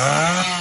Ah!